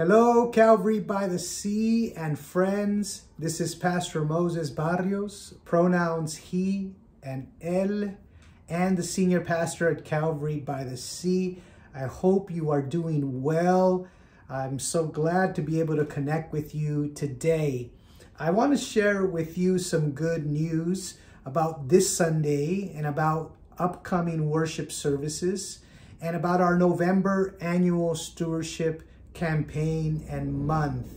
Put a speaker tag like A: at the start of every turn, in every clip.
A: Hello, Calvary by the Sea and friends. This is Pastor Moses Barrios, pronouns he and él, and the senior pastor at Calvary by the Sea. I hope you are doing well. I'm so glad to be able to connect with you today. I want to share with you some good news about this Sunday and about upcoming worship services and about our November annual stewardship campaign and month.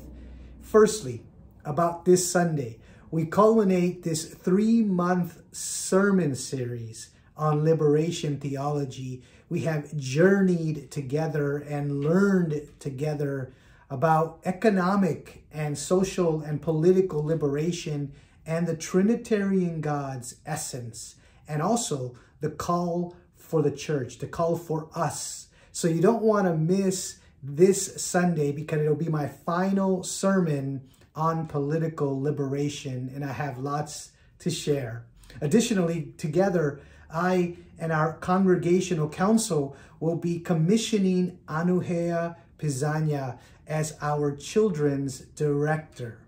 A: Firstly, about this Sunday, we culminate this three month sermon series on liberation theology. We have journeyed together and learned together about economic and social and political liberation and the Trinitarian God's essence, and also the call for the church, the call for us. So you don't want to miss this Sunday because it'll be my final sermon on political liberation, and I have lots to share. Additionally, together, I and our congregational council will be commissioning Anuhea Pizana as our children's director.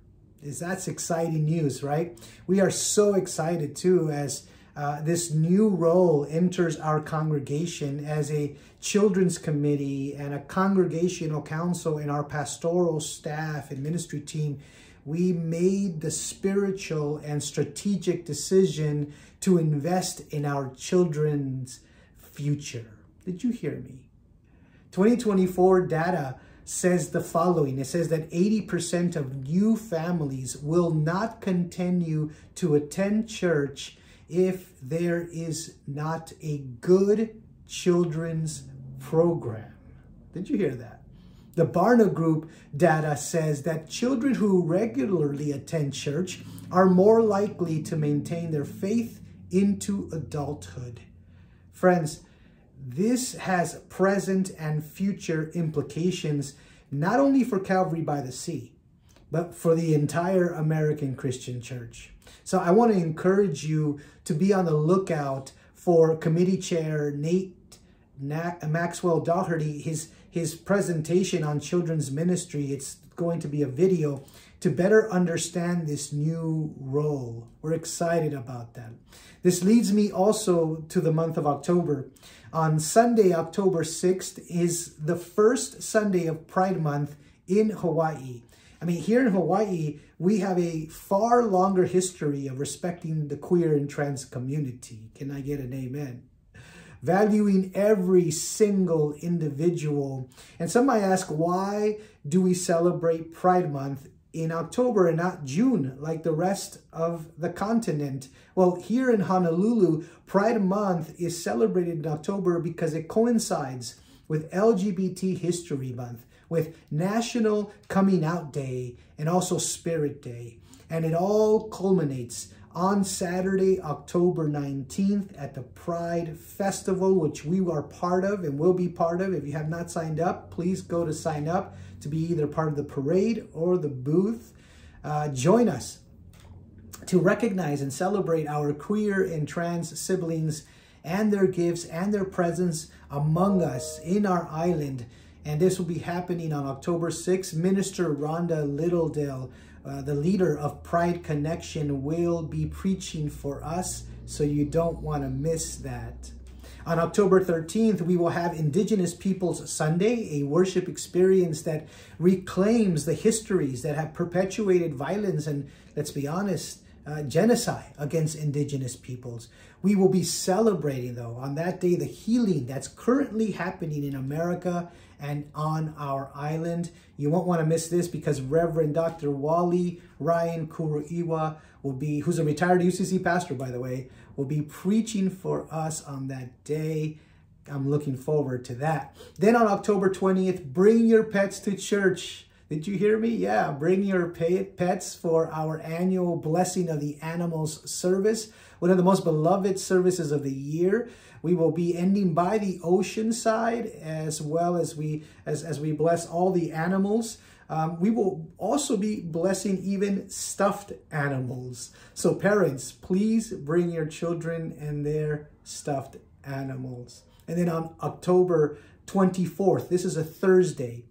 A: Is that's exciting news, right? We are so excited too as uh, this new role enters our congregation as a children's committee and a congregational council in our pastoral staff and ministry team. We made the spiritual and strategic decision to invest in our children's future. Did you hear me? 2024 data says the following. It says that 80% of new families will not continue to attend church if there is not a good children's program. Did you hear that? The Barna Group data says that children who regularly attend church are more likely to maintain their faith into adulthood. Friends, this has present and future implications not only for Calvary by the Sea, but for the entire American Christian church. So I want to encourage you to be on the lookout for committee chair Nate Maxwell Doherty, his, his presentation on children's ministry. It's going to be a video to better understand this new role. We're excited about that. This leads me also to the month of October. On Sunday, October 6th, is the first Sunday of Pride Month in Hawaii. I mean, here in Hawaii, we have a far longer history of respecting the queer and trans community. Can I get an amen? Valuing every single individual. And some might ask, why do we celebrate Pride Month in October and not June like the rest of the continent? Well, here in Honolulu, Pride Month is celebrated in October because it coincides with LGBT History Month with National Coming Out Day and also Spirit Day. And it all culminates on Saturday, October 19th at the Pride Festival, which we are part of and will be part of. If you have not signed up, please go to sign up to be either part of the parade or the booth. Uh, join us to recognize and celebrate our queer and trans siblings and their gifts and their presence among us in our island and this will be happening on October 6th. Minister Rhonda Littledale, uh, the leader of Pride Connection, will be preaching for us, so you don't want to miss that. On October 13th, we will have Indigenous Peoples Sunday, a worship experience that reclaims the histories that have perpetuated violence and, let's be honest, uh, genocide against indigenous peoples. We will be celebrating, though, on that day, the healing that's currently happening in America and on our island. You won't want to miss this because Reverend Dr. Wally Ryan Kuroiwa will be, who's a retired UCC pastor, by the way, will be preaching for us on that day. I'm looking forward to that. Then on October 20th, bring your pets to church. Did you hear me? Yeah, bring your pets for our annual Blessing of the Animals service, one of the most beloved services of the year. We will be ending by the ocean side as well as we as, as we bless all the animals. Um, we will also be blessing even stuffed animals. So parents, please bring your children and their stuffed animals. And then on October 24th, this is a Thursday,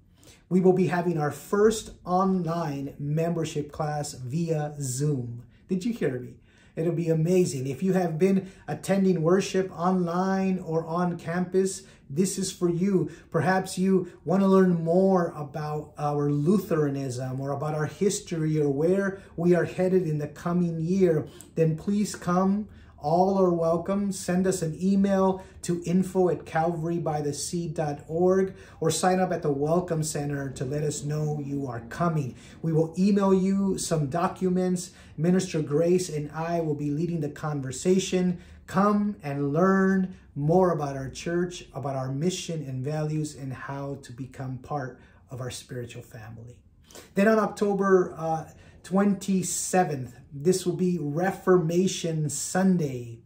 A: we will be having our first online membership class via Zoom. Did you hear me? It'll be amazing. If you have been attending worship online or on campus, this is for you. Perhaps you want to learn more about our Lutheranism or about our history or where we are headed in the coming year. Then please come all are welcome. Send us an email to info at calvarybythesea.org or sign up at the Welcome Center to let us know you are coming. We will email you some documents. Minister Grace and I will be leading the conversation. Come and learn more about our church, about our mission and values, and how to become part of our spiritual family. Then on October uh, 27th. This will be Reformation Sunday.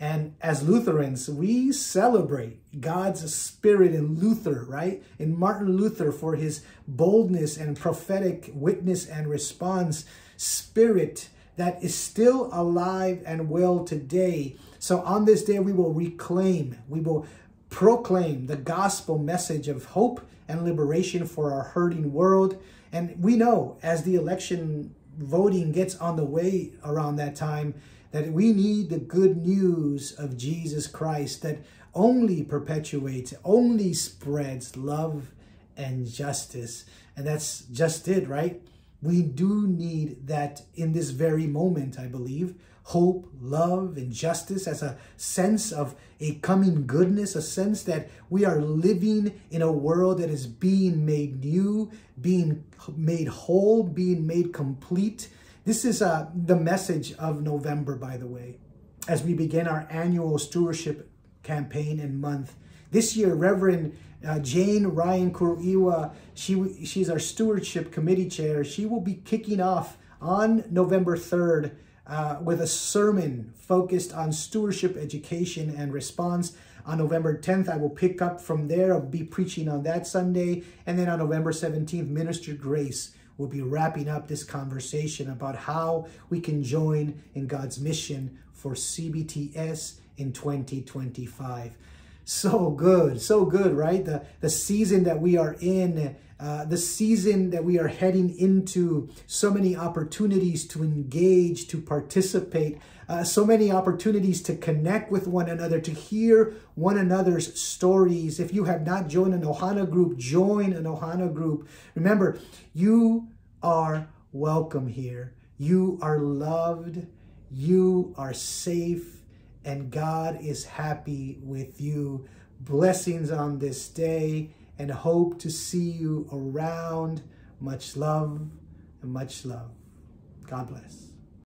A: And as Lutherans, we celebrate God's spirit in Luther, right? In Martin Luther for his boldness and prophetic witness and response spirit that is still alive and well today. So on this day, we will reclaim, we will proclaim the gospel message of hope and liberation for our hurting world. And we know as the election voting gets on the way around that time that we need the good news of Jesus Christ that only perpetuates, only spreads love and justice. And that's just it, right? We do need that in this very moment, I believe hope, love, and justice as a sense of a coming goodness, a sense that we are living in a world that is being made new, being made whole, being made complete. This is uh, the message of November, by the way, as we begin our annual stewardship campaign and month. This year, Reverend uh, Jayne Ryan Kuroiwa, she, she's our stewardship committee chair. She will be kicking off on November 3rd uh, with a sermon focused on stewardship, education, and response. On November 10th, I will pick up from there. I'll be preaching on that Sunday. And then on November 17th, Minister Grace will be wrapping up this conversation about how we can join in God's mission for CBTS in 2025 so good, so good, right? The, the season that we are in, uh, the season that we are heading into, so many opportunities to engage, to participate, uh, so many opportunities to connect with one another, to hear one another's stories. If you have not joined an Ohana group, join an Ohana group. Remember, you are welcome here. You are loved. You are safe and God is happy with you. Blessings on this day and hope to see you around. Much love and much love. God bless.